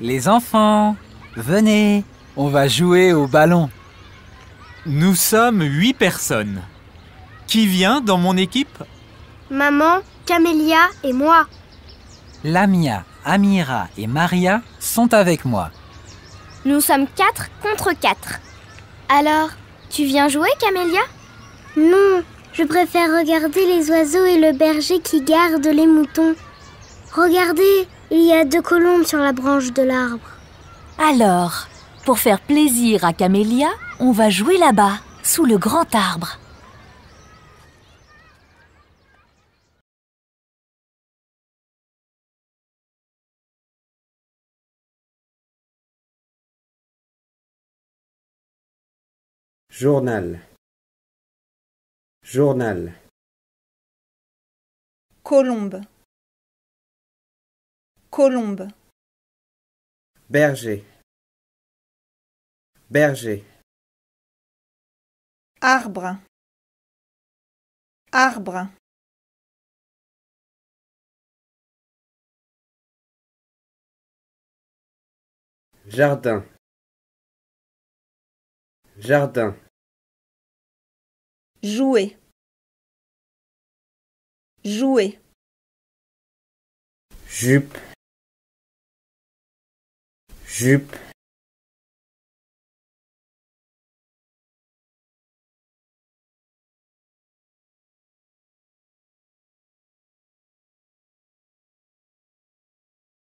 Les enfants, venez, on va jouer au ballon. Nous sommes huit personnes. Qui vient dans mon équipe? Maman, Camélia et moi. Lamia, Amira et Maria sont avec moi. Nous sommes quatre contre quatre. Alors, tu viens jouer, Camélia? Non, je préfère regarder les oiseaux et le berger qui garde les moutons. Regardez, il y a deux colombes sur la branche de l'arbre. Alors, pour faire plaisir à Camélia, on va jouer là-bas, sous le grand arbre. Journal. Journal. Colombe. Colombe. Berger. Berger. Arbre. Arbre. Jardin. Jardin. Jouer. Jouer. Jupe. Jupe.